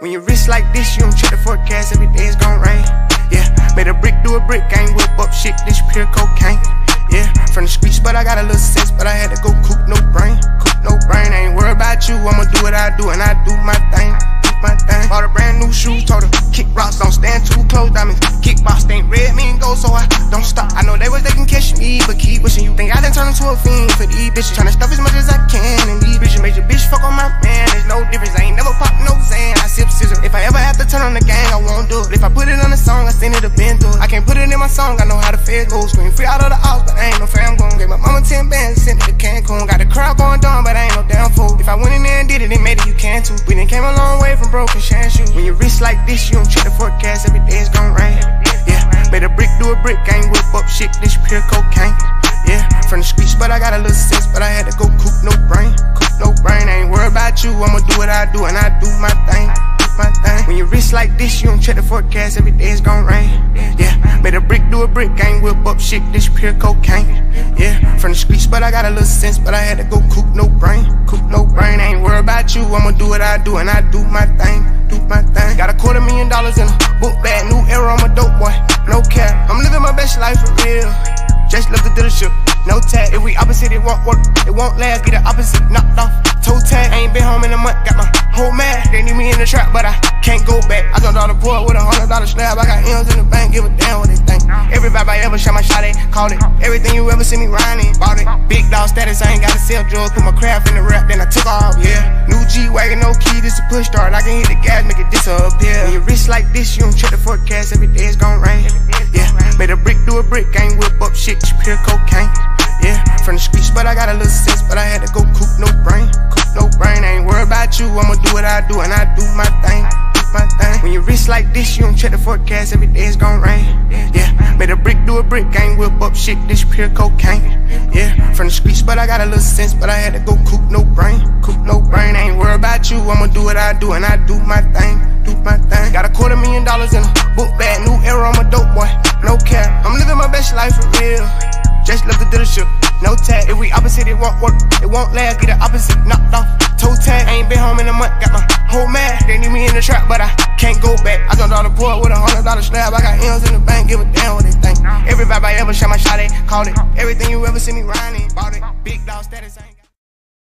When you wrist like this, you don't check the forecast, every day it's gon' rain. Yeah, made a brick do a brick, ain't whip up shit, this pure cocaine. Yeah, from the streets, but I got a little sense, but I had to go coop no brain. Coop no brain, I ain't worried about you, I'ma do what I do, and I do my thing. My thing. Bought a brand new shoe, told her, kick rocks, don't stand too close, diamonds. Kickbox ain't red, mean go, so I don't stop. I know they was they can catch me, but keep wishing you think I done turn into a fiend for these bitches. Tryna stuff as much as I can, and these bitches made your bitch song, I know how the fed goes. Scream free out of the house, but I ain't no fam gon' Gave my mama 10 bands, sent it to Cancun. Got the crowd going down, but I ain't no damn fool. If I went in there and did it, it made it, you can too. We done came a long way from broken shine shoes. When you wrist like this, you don't check the forecast, every day it's gon' rain. Yeah, made a brick do a brick, I ain't whip up shit, this pure cocaine. Yeah, from the streets, but I got a little sense, but I had to go coop no brain. Coop no brain, I ain't worried about you, I'ma do what I do, and I do my thing. Do my thing. When you wrist like this, you don't check the forecast, every day it's gon' rain. Brick ain't whip up shit, this pure cocaine. Yeah, from the streets, but I got a little sense, but I had to go coop no brain. Coop no brain, I ain't worried about you, I'ma do what I do, and I do my thing. Do my thing. Got a quarter million dollars in a book bag, new era, I'm a dope boy. No cap, I'm living my best life for real. Just left the dealership, no tag. If we opposite, it won't work. It won't last. Get the opposite knocked off. Toe tag. I ain't been home in a month. Got my whole mad. They need me in the trap, but I can't go back. I jumped out the port with a hundred dollar slab. I got M's in the bank. Give a damn what they it. Everything you ever see me riding, bought it. Big dog status. I ain't gotta sell drugs. Put my craft in the rap, then I took off. Yeah. New G wagon, no key. This a push start. I can hit the gas, make it disappear. When you wrist like this, you don't check the forecast. Every day it's gon' rain. Yeah. Made a brick do a brick, ain't whip up shit, pure cocaine. Yeah, from the streets, but I got a little sense, but I like this, you don't check the forecast, every day it's gon' rain. Yeah, made a brick do a brick, ain't whip up shit, this pure cocaine. Yeah, from the streets, but I got a little sense, but I had to go coop no brain. Coop no brain, I ain't worried about you, I'ma do what I do, and I do my thing. Do my thing. Got a quarter million dollars in a book bag, new era, I'm a dope boy. No cap, I'm living my best life for real. Just left the dealership, no tag. If we opposite, it won't work. It won't last. Get the opposite knocked off. Toe tag. Ain't been home in a month. Got my whole mad. They need me in the trap, but I can't go a slab. I got M's in the bank. Give a damn what they think. Everybody I ever shot my shot at, called it. Everything you ever see me riding, bought it. Big dog status. Ain't